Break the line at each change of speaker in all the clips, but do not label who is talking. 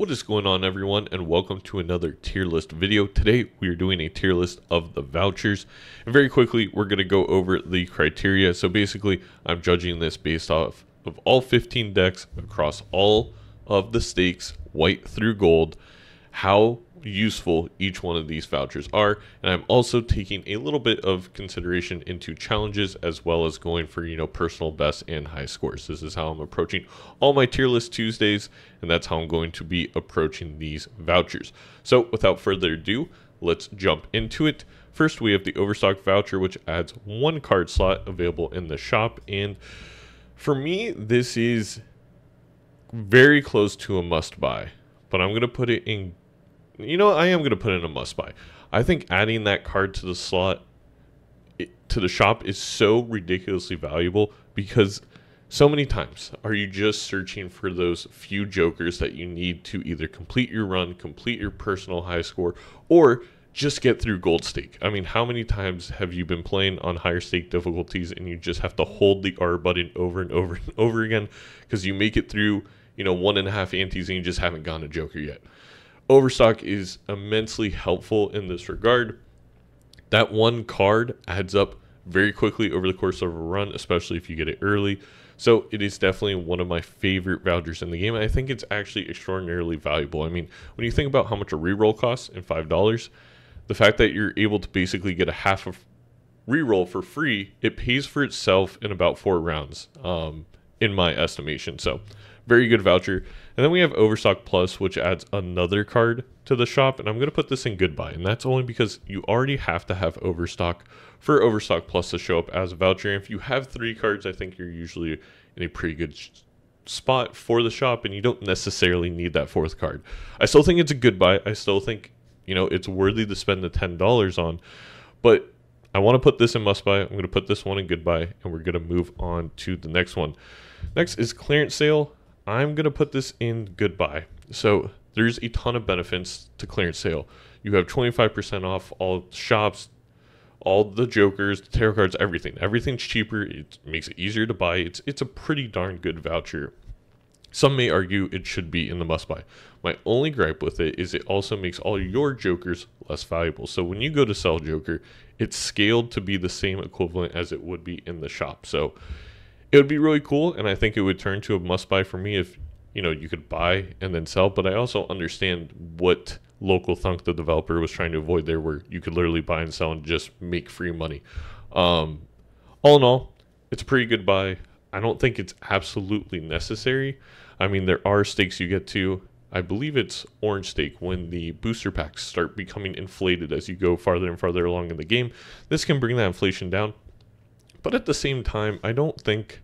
What is going on everyone and welcome to another tier list video. Today we are doing a tier list of the vouchers and very quickly we're going to go over the criteria. So basically I'm judging this based off of all 15 decks across all of the stakes white through gold how useful each one of these vouchers are. And i'm also taking a little bit of consideration into challenges as well as going for you know personal best and high scores. This is how i'm approaching all my tier list tuesdays and that's how i'm going to be approaching these vouchers. So without further ado let's jump into it. First we have the overstock voucher which adds one card slot available in the shop. And for me this is very close to a must buy but i'm going to put it in you know, I am going to put in a must buy. I think adding that card to the slot it, to the shop is so ridiculously valuable because so many times are you just searching for those few jokers that you need to either complete your run, complete your personal high score, or just get through gold stake. I mean, how many times have you been playing on higher stake difficulties and you just have to hold the R button over and over and over again because you make it through, you know, one and a half antes and you just haven't gone a joker yet? Overstock is immensely helpful in this regard. That one card adds up very quickly over the course of a run, especially if you get it early. So it is definitely one of my favorite vouchers in the game. I think it's actually extraordinarily valuable. I mean, when you think about how much a reroll costs in $5, the fact that you're able to basically get a half of reroll for free, it pays for itself in about four rounds, um, in my estimation. So very good voucher. And then we have Overstock Plus, which adds another card to the shop. And I'm going to put this in goodbye. And that's only because you already have to have Overstock for Overstock Plus to show up as a voucher. And if you have three cards, I think you're usually in a pretty good spot for the shop and you don't necessarily need that fourth card. I still think it's a good buy. I still think, you know, it's worthy to spend the $10 on. But I want to put this in must buy. I'm going to put this one in goodbye and we're going to move on to the next one. Next is clearance sale. I'm going to put this in goodbye. So there's a ton of benefits to clearance sale. You have 25% off all shops, all the jokers, the tarot cards, everything. Everything's cheaper. It makes it easier to buy. It's it's a pretty darn good voucher. Some may argue it should be in the must buy. My only gripe with it is it also makes all your jokers less valuable. So when you go to sell joker, it's scaled to be the same equivalent as it would be in the shop. So it would be really cool, and I think it would turn to a must buy for me if you know you could buy and then sell. But I also understand what local thunk the developer was trying to avoid there, where you could literally buy and sell and just make free money. Um, all in all, it's a pretty good buy. I don't think it's absolutely necessary. I mean, there are stakes you get to. I believe it's orange stake when the booster packs start becoming inflated as you go farther and farther along in the game. This can bring that inflation down. But at the same time, I don't think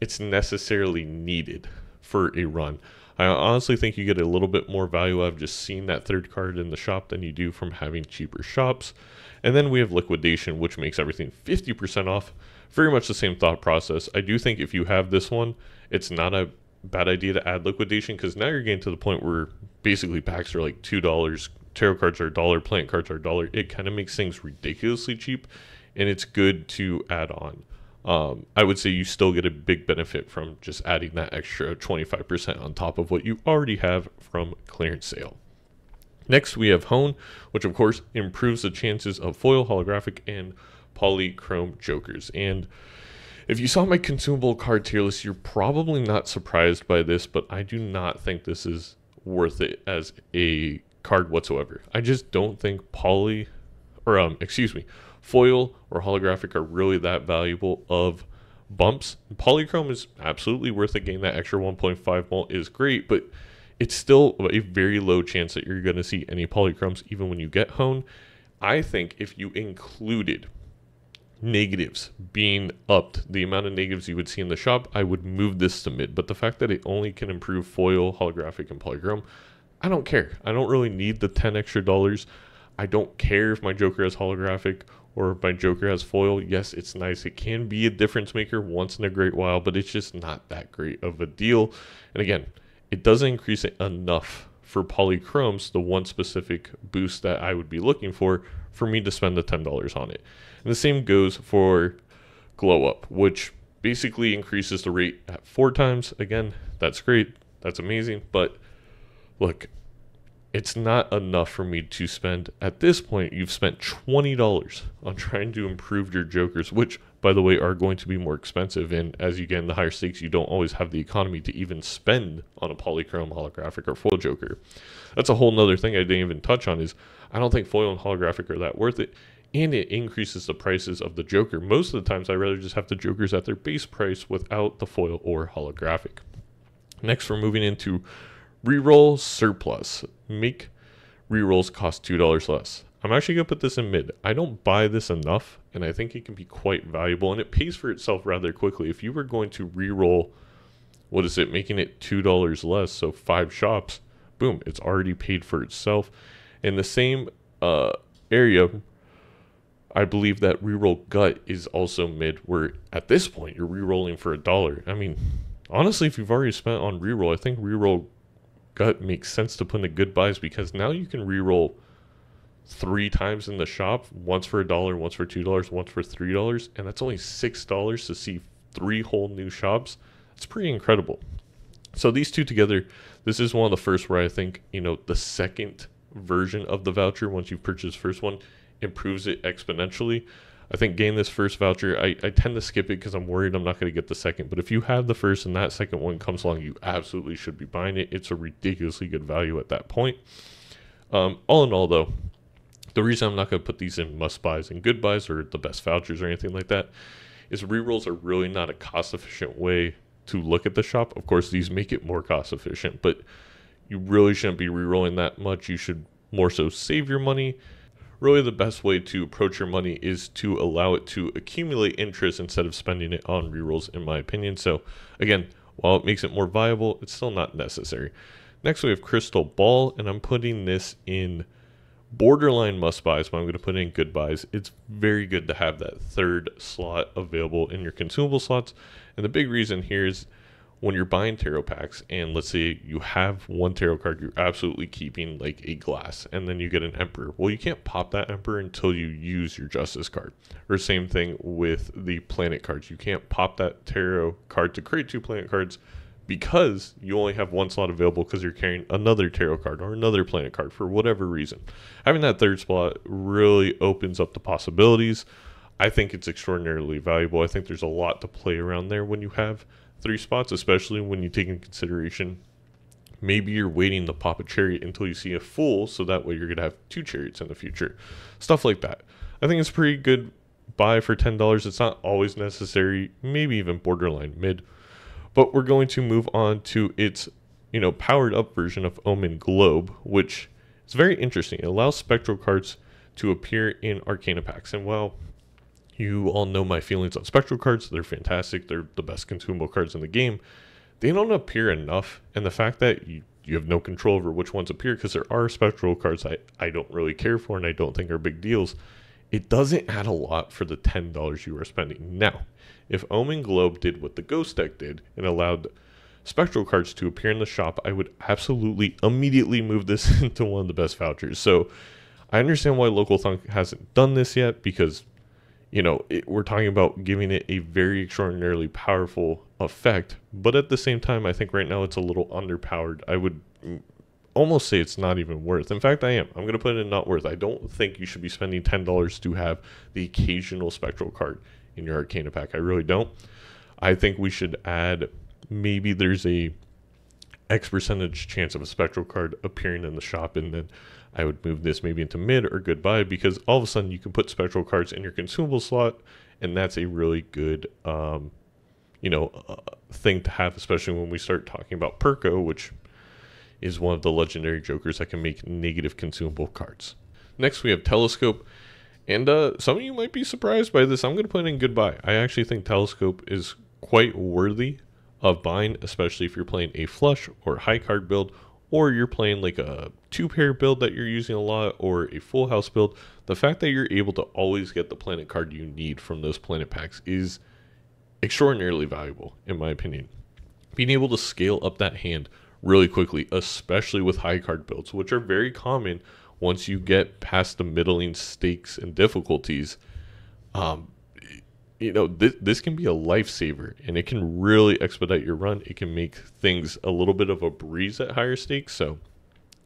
it's necessarily needed for a run. I honestly think you get a little bit more value out of just seeing that third card in the shop than you do from having cheaper shops. And then we have liquidation, which makes everything 50% off. Very much the same thought process. I do think if you have this one, it's not a bad idea to add liquidation because now you're getting to the point where basically packs are like $2, tarot cards are a dollar, plant cards are a dollar. It kind of makes things ridiculously cheap and it's good to add on. Um, I would say you still get a big benefit from just adding that extra 25% on top of what you already have from clearance sale. Next, we have Hone, which of course improves the chances of foil, holographic, and polychrome jokers. And if you saw my consumable card tier list, you're probably not surprised by this, but I do not think this is worth it as a card whatsoever. I just don't think poly, or um, excuse me, foil or holographic are really that valuable of bumps. Polychrome is absolutely worth it. Getting that extra 1.5 mult is great, but it's still a very low chance that you're going to see any polychromes even when you get hone. I think if you included negatives being upped, the amount of negatives you would see in the shop, I would move this to mid. But the fact that it only can improve foil, holographic, and polychrome, I don't care. I don't really need the 10 extra dollars. I don't care if my Joker has holographic or my Joker has foil. Yes, it's nice. It can be a difference maker once in a great while, but it's just not that great of a deal. And again, it doesn't increase it enough for polychromes, the one specific boost that I would be looking for, for me to spend the $10 on it. And the same goes for Glow Up, which basically increases the rate at four times. Again, that's great. That's amazing. But look, it's not enough for me to spend at this point you've spent $20 on trying to improve your jokers which by the way are going to be more expensive and as you get into higher stakes you don't always have the economy to even spend on a polychrome holographic or foil joker. That's a whole nother thing i didn't even touch on is i don't think foil and holographic are that worth it and it increases the prices of the joker. Most of the times i rather just have the jokers at their base price without the foil or holographic. Next we're moving into reroll surplus make rerolls cost $2 less. I'm actually going to put this in mid. I don't buy this enough, and I think it can be quite valuable, and it pays for itself rather quickly. If you were going to reroll, what is it, making it $2 less, so five shops, boom, it's already paid for itself. In the same uh, area, I believe that reroll glut is also mid, where at this point you're rerolling for a dollar. I mean, honestly, if you've already spent on reroll, I think reroll glut makes sense to put in the good buys because now you can re-roll three times in the shop once for a dollar once for two dollars once for three dollars and that's only six dollars to see three whole new shops. That's pretty incredible. So these two together this is one of the first where i think you know the second version of the voucher once you've purchased the first one improves it exponentially I think gain this first voucher. I, I tend to skip it because I'm worried I'm not going to get the second. But if you have the first and that second one comes along, you absolutely should be buying it. It's a ridiculously good value at that point. Um, all in all, though, the reason I'm not going to put these in must buys and good buys or the best vouchers or anything like that is rerolls are really not a cost efficient way to look at the shop. Of course, these make it more cost efficient, but you really shouldn't be rerolling that much. You should more so save your money really the best way to approach your money is to allow it to accumulate interest instead of spending it on rerolls, in my opinion. So, again, while it makes it more viable, it's still not necessary. Next, we have Crystal Ball, and I'm putting this in borderline must buys, but I'm going to put in good buys. It's very good to have that third slot available in your consumable slots. And the big reason here is when you're buying tarot packs and let's say you have one tarot card you're absolutely keeping like a glass and then you get an emperor. Well you can't pop that emperor until you use your justice card. Or same thing with the planet cards. You can't pop that tarot card to create two planet cards because you only have one slot available because you're carrying another tarot card or another planet card for whatever reason. Having that third slot really opens up the possibilities. I think it's extraordinarily valuable. I think there's a lot to play around there when you have three spots, especially when you take in consideration maybe you're waiting to pop a chariot until you see a Fool, so that way you're gonna have two chariots in the future. Stuff like that. I think it's pretty good buy for ten dollars. It's not always necessary, maybe even borderline mid. But we're going to move on to its, you know, powered up version of Omen Globe, which is very interesting. It allows spectral cards to appear in Arcana packs. And while you all know my feelings on spectral cards. They're fantastic. They're the best consumable cards in the game. They don't appear enough, and the fact that you, you have no control over which ones appear, because there are spectral cards I, I don't really care for and I don't think are big deals, it doesn't add a lot for the $10 you are spending. Now, if Omen Globe did what the Ghost deck did and allowed spectral cards to appear in the shop, I would absolutely immediately move this into one of the best vouchers. So I understand why Local Thunk hasn't done this yet because you know, it, we're talking about giving it a very extraordinarily powerful effect, but at the same time, I think right now it's a little underpowered. I would almost say it's not even worth. In fact, I am. I'm going to put it in not worth. I don't think you should be spending $10 to have the occasional spectral card in your Arcana pack. I really don't. I think we should add maybe there's a X percentage chance of a spectral card appearing in the shop and then I would move this maybe into mid or goodbye because all of a sudden you can put spectral cards in your consumable slot, and that's a really good, um, you know, uh, thing to have, especially when we start talking about Perkeo, which is one of the legendary jokers that can make negative consumable cards. Next, we have Telescope. And uh, some of you might be surprised by this. I'm going to put in goodbye. I actually think Telescope is quite worthy of buying, especially if you're playing a flush or high card build or you're playing like a two pair build that you're using a lot or a full house build, the fact that you're able to always get the planet card you need from those planet packs is extraordinarily valuable, in my opinion. Being able to scale up that hand really quickly, especially with high card builds, which are very common once you get past the middling stakes and difficulties. Um, you know this this can be a lifesaver and it can really expedite your run it can make things a little bit of a breeze at higher stakes so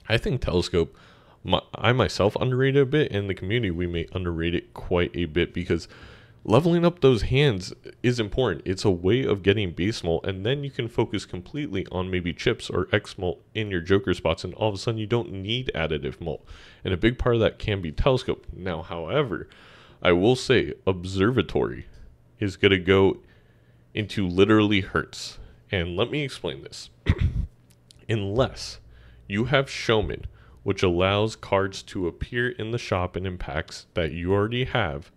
I think Telescope, my, I myself underrate it a bit, and the community we may underrate it quite a bit because leveling up those hands is important. It's a way of getting base mult, and then you can focus completely on maybe chips or X mult in your Joker spots, and all of a sudden you don't need additive mult. And a big part of that can be Telescope. Now, however, I will say Observatory is going to go into literally hurts. And let me explain this. Unless you have Showman, which allows cards to appear in the shop and in packs that you already have,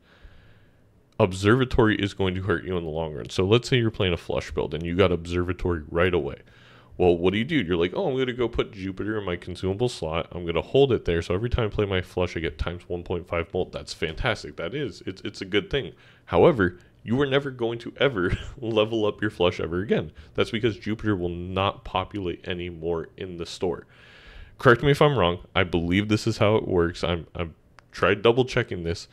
Observatory is going to hurt you in the long run. So let's say you're playing a flush build and you got Observatory right away. Well, what do you do? You're like, oh, I'm going to go put Jupiter in my consumable slot. I'm going to hold it there. So every time I play my flush, I get times 1.5 mult. That's fantastic. That is. It's, it's a good thing. However, you are never going to ever level up your flush ever again. That's because Jupiter will not populate anymore in the store. Correct me if I'm wrong. I believe this is how it works. I'm I've tried double checking this.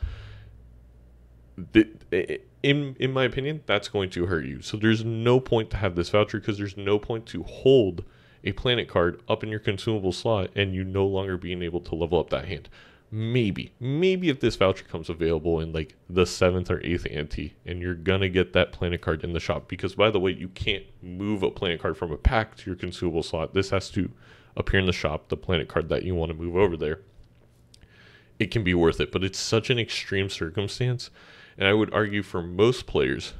In in my opinion, that's going to hurt you. So there's no point to have this voucher because there's no point to hold a planet card up in your consumable slot and you no longer being able to level up that hand maybe. Maybe if this voucher comes available in like the seventh or eighth ante and you're gonna get that planet card in the shop. Because by the way you can't move a planet card from a pack to your consumable slot. This has to appear in the shop the planet card that you want to move over there. It can be worth it but it's such an extreme circumstance and i would argue for most players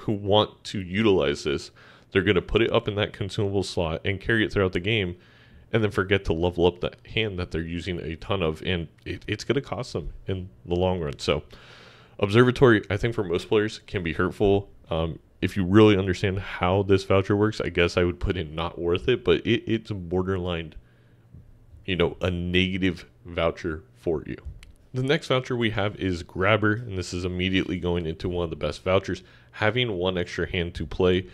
who want to utilize this they're going to put it up in that consumable slot and carry it throughout the game and then forget to level up the hand that they're using a ton of, and it, it's going to cost them in the long run. So, observatory, I think for most players, can be hurtful. Um, if you really understand how this voucher works, I guess I would put in not worth it, but it, it's a borderline, you know, a negative voucher for you. The next voucher we have is Grabber, and this is immediately going into one of the best vouchers. Having one extra hand to play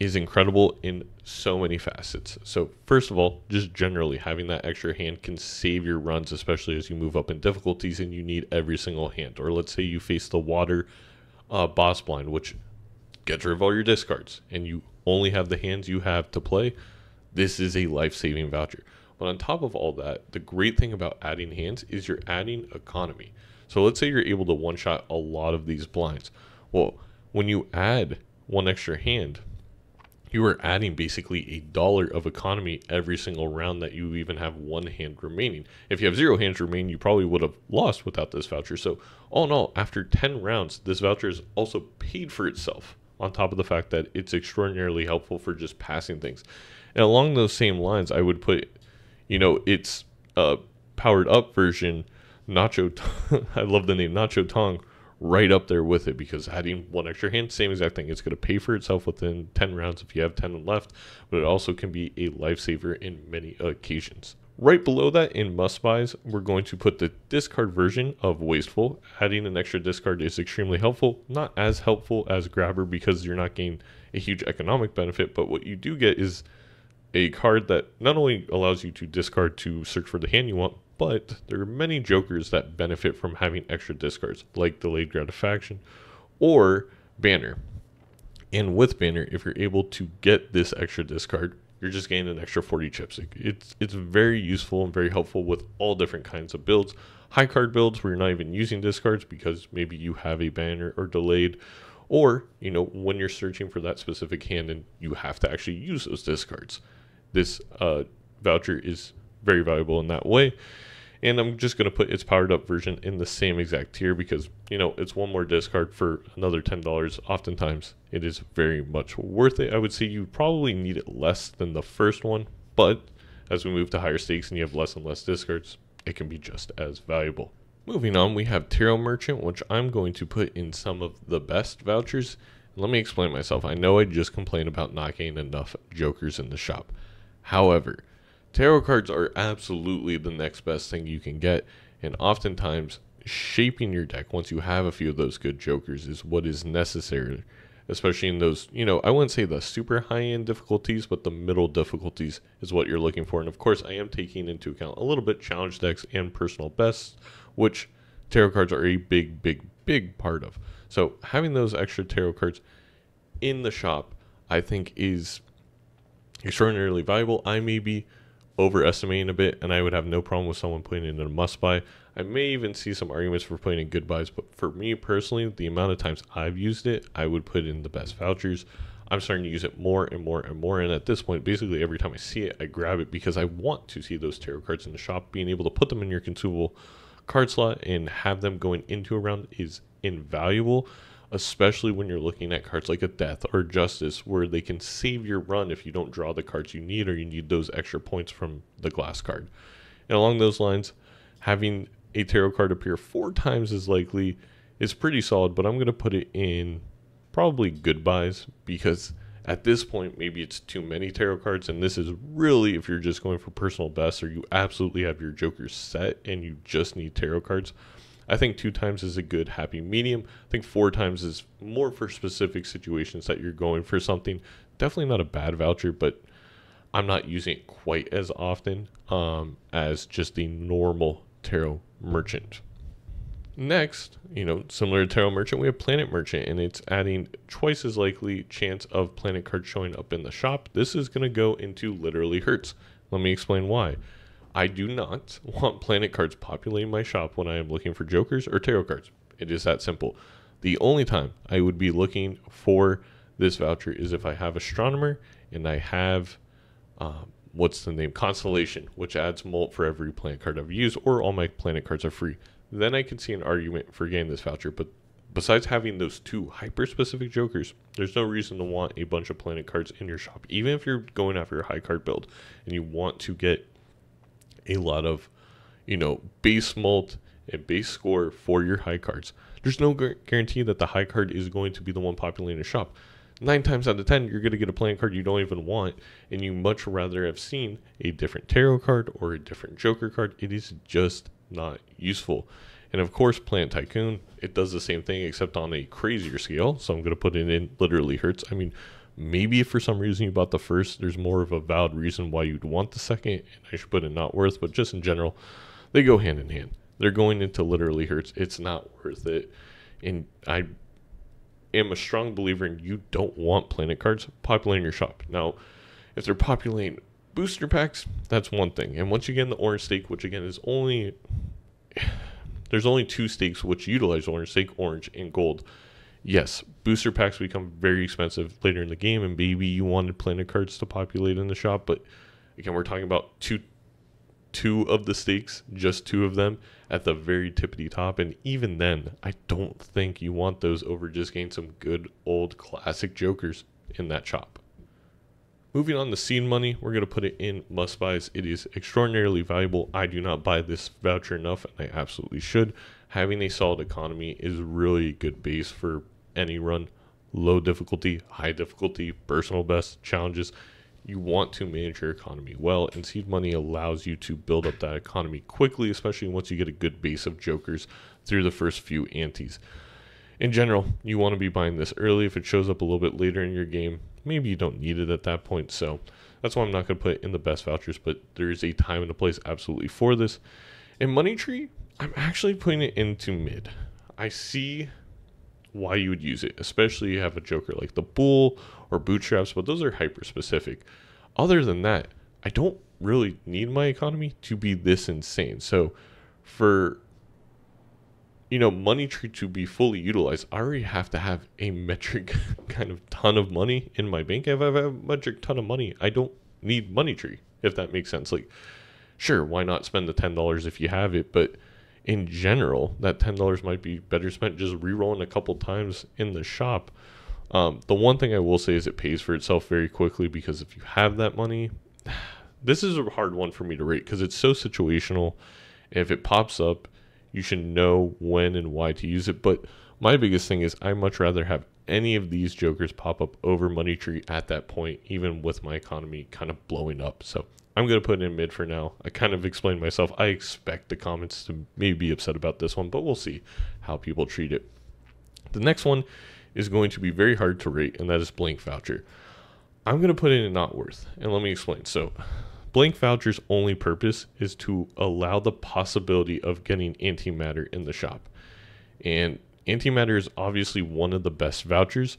is incredible in so many facets. So, first of all, just generally having that extra hand can save your runs, especially as you move up in difficulties and you need every single hand. Or let's say you face the water uh, boss blind, which gets rid of all your discards, and you only have the hands you have to play. This is a life saving voucher. But on top of all that, the great thing about adding hands is you're adding economy. So let's say you're able to one shot a lot of these blinds. Well, when you add one extra hand, you are adding basically a dollar of economy every single round that you even have one hand remaining. If you have zero hands remaining, you probably would have lost without this voucher. So, all in all, after 10 rounds, this voucher is also paid for itself, on top of the fact that it's extraordinarily helpful for just passing things. And along those same lines, I would put, you know, it's a powered up version, Nacho, I love the name, Nacho Tong right up there with it because adding one extra hand, same exact thing. It's going to pay for itself within 10 rounds if you have 10 left, but it also can be a lifesaver in many occasions. Right below that in must buys, we're going to put the discard version of Wasteful. Adding an extra discard is extremely helpful, not as helpful as Grabber because you're not getting a huge economic benefit, but what you do get is a card that not only allows you to discard to search for the hand you want, but there are many jokers that benefit from having extra discards, like delayed gratification or banner. And with banner, if you're able to get this extra discard, you're just getting an extra 40 chips. It's it's very useful and very helpful with all different kinds of builds. High card builds where you're not even using discards because maybe you have a banner or delayed, or you know when you're searching for that specific hand and you have to actually use those discards. This uh, voucher is very valuable in that way. And I'm just going to put its powered up version in the same exact tier because, you know, it's one more discard for another $10. Oftentimes, it is very much worth it. I would say you probably need it less than the first one, but as we move to higher stakes and you have less and less discards, it can be just as valuable. Moving on, we have Tarot Merchant, which I'm going to put in some of the best vouchers. Let me explain myself. I know I just complained about not getting enough jokers in the shop. However, Tarot cards are absolutely the next best thing you can get, and oftentimes shaping your deck once you have a few of those good jokers is what is necessary, especially in those, you know, I wouldn't say the super high end difficulties, but the middle difficulties is what you're looking for. And of course, I am taking into account a little bit challenge decks and personal bests, which tarot cards are a big, big, big part of. So having those extra tarot cards in the shop, I think, is extraordinarily valuable. I may be overestimating a bit, and I would have no problem with someone putting it in a must buy. I may even see some arguments for putting in good buys, but for me personally, the amount of times I've used it, I would put in the best vouchers. I'm starting to use it more and more and more. And at this point, basically every time I see it, I grab it because I want to see those tarot cards in the shop. Being able to put them in your consumable card slot and have them going into a round is invaluable, especially when you're looking at cards like a death or justice, where they can save your run if you don't draw the cards you need or you need those extra points from the glass card. And along those lines, having a tarot card appear four times as likely is pretty solid, but I'm going to put it in probably goodbyes because at this point maybe it's too many tarot cards and this is really if you're just going for personal best or you absolutely have your jokers set and you just need tarot cards i think two times is a good happy medium i think four times is more for specific situations that you're going for something definitely not a bad voucher but i'm not using it quite as often um, as just the normal tarot merchant Next, you know, similar to Tarot Merchant, we have Planet Merchant, and it's adding twice as likely chance of planet cards showing up in the shop. This is going to go into literally hurts. Let me explain why. I do not want planet cards populating my shop when I am looking for jokers or tarot cards. It is that simple. The only time I would be looking for this voucher is if I have astronomer and I have um, what's the name constellation, which adds mult for every planet card I've used, or all my planet cards are free then I can see an argument for getting this voucher. But besides having those two hyper specific jokers, there's no reason to want a bunch of planet cards in your shop. Even if you're going after a high card build and you want to get a lot of, you know, base mult and base score for your high cards, there's no guarantee that the high card is going to be the one populating the shop. Nine times out of ten, you're going to get a planet card you don't even want, and you much rather have seen a different tarot card or a different joker card. It is just not useful. And of course, Planet Tycoon, it does the same thing except on a crazier scale. So I'm going to put it in literally hurts. I mean, maybe if for some reason you bought the first, there's more of a valid reason why you'd want the second. And I should put it not worth, but just in general, they go hand in hand. They're going into literally hurts. It's not worth it. And I am a strong believer in you don't want planet cards populating your shop. Now, if they're populating booster packs, that's one thing. And once you get in the orange stake, which again is only there's only two stakes which utilize orange stake, orange and gold. Yes, booster packs become very expensive later in the game, and maybe you wanted planet cards to populate in the shop, but again, we're talking about two two of the stakes, just two of them at the very tippity top, and even then, I don't think you want those over just getting some good old classic jokers in that shop. Moving on to seed money, we're going to put it in must buys. It is extraordinarily valuable. I do not buy this voucher enough, and I absolutely should. Having a solid economy is really a good base for any run. Low difficulty, high difficulty, personal best challenges. You want to manage your economy well, and seed money allows you to build up that economy quickly, especially once you get a good base of jokers through the first few antes in general, you want to be buying this early. If it shows up a little bit later in your game, maybe you don't need it at that point. So that's why I'm not going to put in the best vouchers, but there is a time and a place absolutely for this. In Money Tree, I'm actually putting it into mid. I see why you would use it, especially you have a joker like the Bull or Bootstraps, but those are hyper specific. Other than that, I don't really need my economy to be this insane. So for you know, money tree to be fully utilized, I already have to have a metric kind of ton of money in my bank. If I have a metric ton of money, I don't need money tree, if that makes sense. Like, sure, why not spend the ten dollars if you have it? But in general, that ten dollars might be better spent just re-rolling a couple times in the shop. Um, the one thing I will say is it pays for itself very quickly because if you have that money, this is a hard one for me to rate because it's so situational. If it pops up you should know when and why to use it. But my biggest thing is I much rather have any of these jokers pop up over Money Tree at that point, even with my economy kind of blowing up. So I'm going to put it in mid for now. I kind of explained myself. I expect the comments to maybe be upset about this one, but we'll see how people treat it. The next one is going to be very hard to rate, and that is Blank Voucher. I'm going to put it in not worth, and let me explain. So Blank voucher's only purpose is to allow the possibility of getting antimatter in the shop. And antimatter is obviously one of the best vouchers,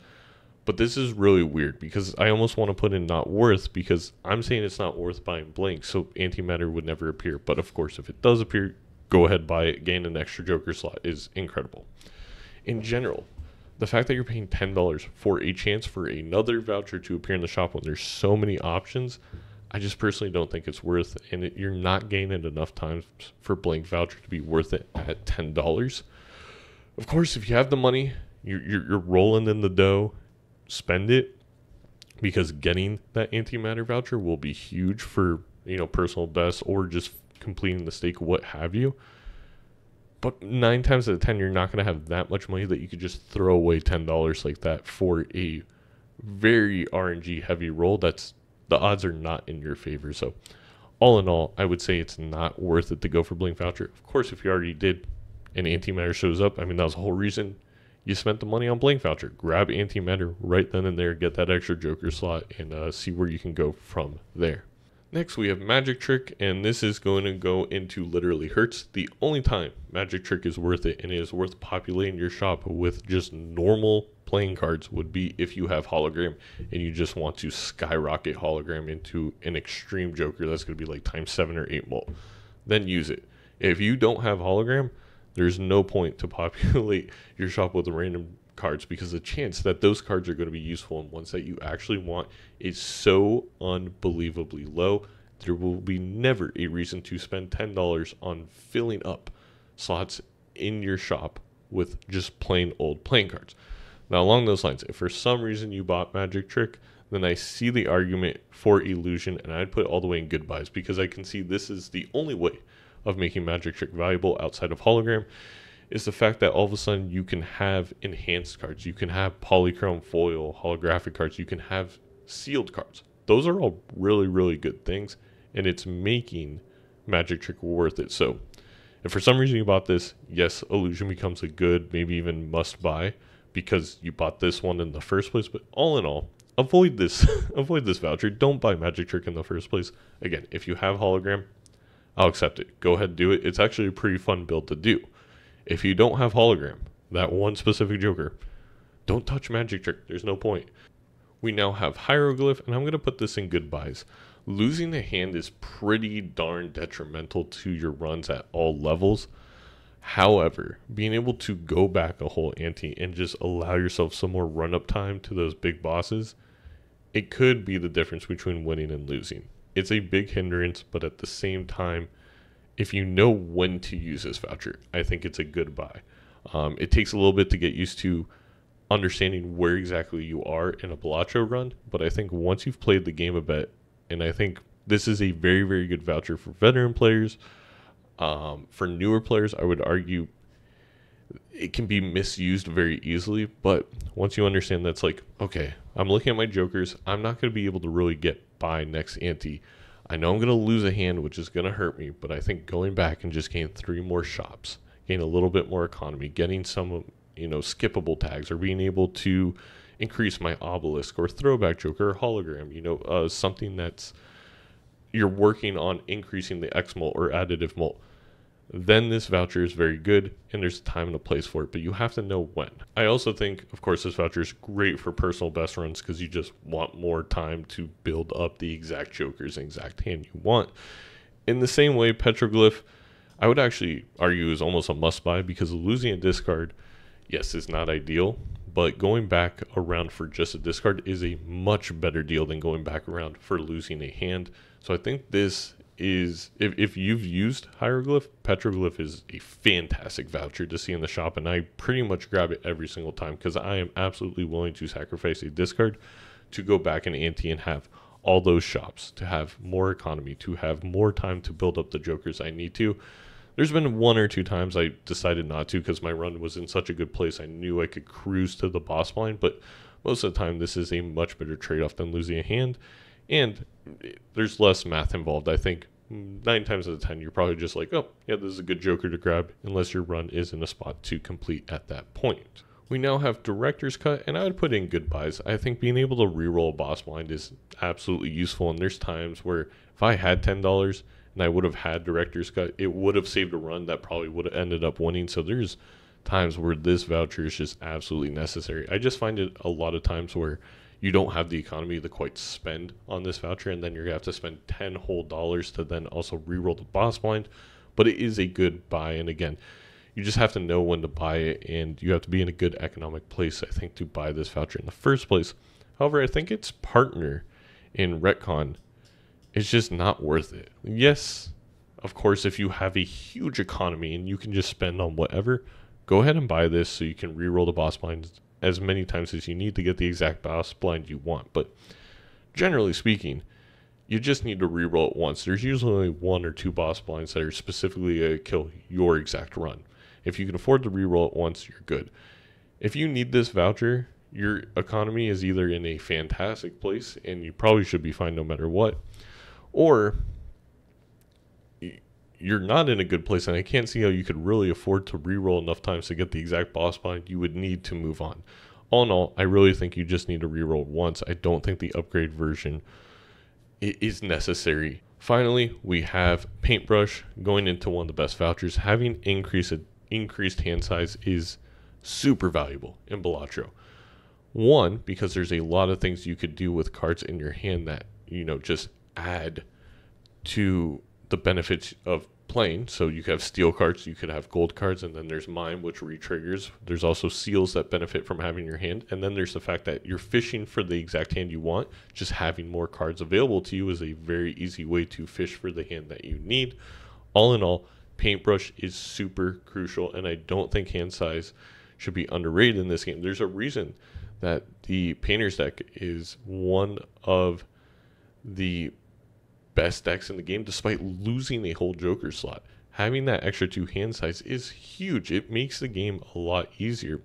But this is really weird because I almost want to put in not worth because I'm saying it's not worth buying blank, so antimatter would never appear. But of course, if it does appear, go ahead buy it. Gain an extra Joker slot is incredible. In general, the fact that you're paying ten dollars for a chance for another voucher to appear in the shop when there's so many options, I just personally don't think it's worth. And it, you're not gaining enough times for blank voucher to be worth it at ten dollars. Of course, if you have the money, you're, you're, you're rolling in the dough, spend it because getting that antimatter voucher will be huge for you know personal best or just completing the stake, what have you. But nine times out of ten, you're not going to have that much money that you could just throw away ten dollars like that for a very RNG heavy roll. That's the odds are not in your favor. So, all in all, I would say it's not worth it to go for Blank Voucher. Of course, if you already did, and antimatter shows up, I mean that was the whole reason you spent the money on Blank Voucher. Grab antimatter right then and there, get that extra Joker slot, and uh, see where you can go from there. Next, we have Magic Trick, and this is going to go into literally Hurts. The only time Magic Trick is worth it and it is worth populating your shop with just normal playing cards would be if you have Hologram and you just want to skyrocket Hologram into an extreme Joker that's going to be like times 7 or 8 mult. Then use it. If you don't have Hologram, there's no point to populate your shop with random cards because the chance that those cards are going to be useful and ones that you actually want is so unbelievably low. There will be never a reason to spend $10 on filling up slots in your shop with just plain old playing cards. Now, along those lines, if for some reason you bought Magic Trick, then I see the argument for Illusion and I'd put all the way in goodbyes because I can see this is the only way of making Magic Trick valuable outside of Hologram is the fact that all of a sudden you can have enhanced cards, you can have polychrome foil, holographic cards, you can have sealed cards. Those are all really, really good things, and it's making Magic Trick worth it. So, if for some reason you bought this, yes, Illusion becomes a good, maybe even must buy because you bought this one in the first place. But all in all, avoid this, avoid this voucher. Don't buy Magic Trick in the first place. Again, if you have hologram, I'll accept it. Go ahead and do it. It's actually a pretty fun build to do. If you don't have hologram, that one specific Joker, don't touch Magic Trick. There's no point. We now have Hieroglyph, and I'm going to put this in goodbyes. Losing a hand is pretty darn detrimental to your runs at all levels. However, being able to go back a whole ante and just allow yourself some more run up time to those big bosses, it could be the difference between winning and losing. It's a big hindrance, but at the same time, if you know when to use this voucher, I think it's a good buy. Um, it takes a little bit to get used to understanding where exactly you are in a Balatro run, but I think once you've played the game a bit, and I think this is a very, very good voucher for veteran players. Um, for newer players, I would argue it can be misused very easily, but once you understand that's like, okay, I'm looking at my jokers, I'm not going to be able to really get by next ante. I know I'm going to lose a hand, which is going to hurt me, but I think going back and just gain three more shops, gain a little bit more economy, getting some, you know, skippable tags, or being able to increase my obelisk or throwback joker or hologram, you know, uh, something that's you're working on increasing the X mult or additive mult then this voucher is very good and there's a time and a place for it, but you have to know when. I also think, of course, this voucher is great for personal best runs because you just want more time to build up the exact jokers and exact hand you want. In the same way, Petroglyph, I would actually argue is almost a must buy because losing a discard, yes, is not ideal, but going back around for just a discard is a much better deal than going back around for losing a hand. So I think this is if, if you've used hieroglyph petroglyph is a fantastic voucher to see in the shop and i pretty much grab it every single time because i am absolutely willing to sacrifice a discard to go back and ante and have all those shops to have more economy to have more time to build up the jokers i need to there's been one or two times i decided not to because my run was in such a good place i knew i could cruise to the boss blind but most of the time this is a much better trade-off than losing a hand and eh, there's less math involved. I think Mm, nine times out of ten, you're probably just like, oh, yeah, this is a good Joker to grab, unless your run is in a spot to complete at that point. We now have Director's Cut, and I would put in goodbyes. I think being able to reroll boss blind is absolutely useful, and there's times where if I had $10 and I would have had Director's Cut, it would have saved a run that probably would have ended up winning. So there's times where this voucher is just absolutely necessary. I just find it a lot of times where you don't have the economy to quite spend on this voucher, and then you're gonna have to spend 10 whole dollars to then also reroll the boss blind. But it is a good buy, and again, you just have to know when to buy it, and you have to be in a good economic place, I think, to buy this voucher in the first place. However, I think its partner in Retcon is just not worth it. Yes, of course, if you have a huge economy and you can just spend on whatever, go ahead and buy this so you can reroll the boss blinds as many times as you need to get the exact boss blind you want. But generally speaking, you just need to reroll it once. There's usually only one or two boss blinds that are specifically to kill your exact run. If you can afford to reroll it once, you're good. If you need this voucher, your economy is either in a fantastic place and you probably should be fine no matter what, or you're not in a good place, and I can't see how you could really afford to re-roll enough times to get the exact boss blind. You would need to move on. All in all, I really think you just need to re-roll once. I don't think the upgrade version is necessary. Finally, we have Paintbrush going into one of the best vouchers. Having increased increased hand size is super valuable in Balatro. One, because there's a lot of things you could do with cards in your hand that, you know, just add to the benefits of playing. So you have steel cards, you could have gold cards, and then there's Mime, which re-triggers. There's also seals that benefit from having your hand, and then there's the fact that you're fishing for the exact hand you want. Just having more cards available to you is a very easy way to fish for the hand that you need. All in all, paintbrush is super crucial, and I don't think hand size should be underrated in this game. There's a reason that the painter's deck is one of the best decks in the game despite losing a whole Joker slot. Having that extra two hand size is huge. It makes the game a lot easier.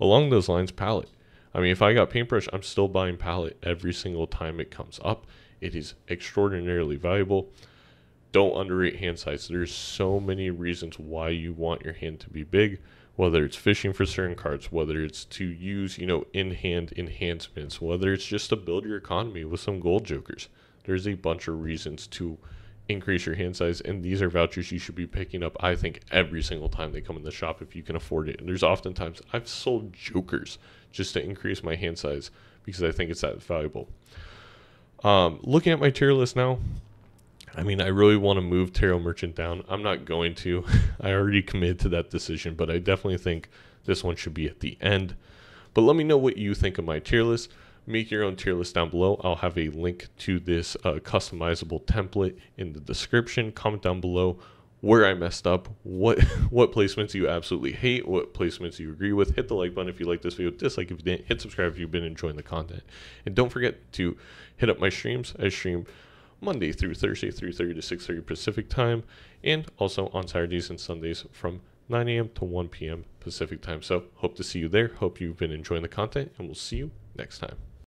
Along those lines, palette. I mean, if I got paintbrush, I'm still buying palette every single time it comes up. It is extraordinarily valuable. Don't underrate hand size. There's so many reasons why you want your hand to be big, whether it's fishing for certain cards, whether it's to use, you know, in hand enhancements, whether it's just to build your economy with some gold jokers. There's a bunch of reasons to increase your hand size, and these are vouchers you should be picking up. I think every single time they come in the shop if you can afford it. And there's oftentimes I've sold jokers just to increase my hand size because I think it's that valuable. Um, looking at my tier list now, I mean, I really want to move Tarot Merchant down. I'm not going to. I already committed to that decision, but I definitely think this one should be at the end. But let me know what you think of my tier list make your own tier list down below. I'll have a link to this uh, customizable template in the description. Comment down below where I messed up, what what placements you absolutely hate, what placements you agree with. Hit the like button if you like this video, dislike if you didn't, hit subscribe if you've been enjoying the content. And don't forget to hit up my streams. I stream Monday through Thursday, 3.30 to 6.30 Pacific time, and also on Saturdays and Sundays from 9 a.m. to 1 p.m. Pacific time. So hope to see you there. Hope you've been enjoying the content, and we'll see you next time.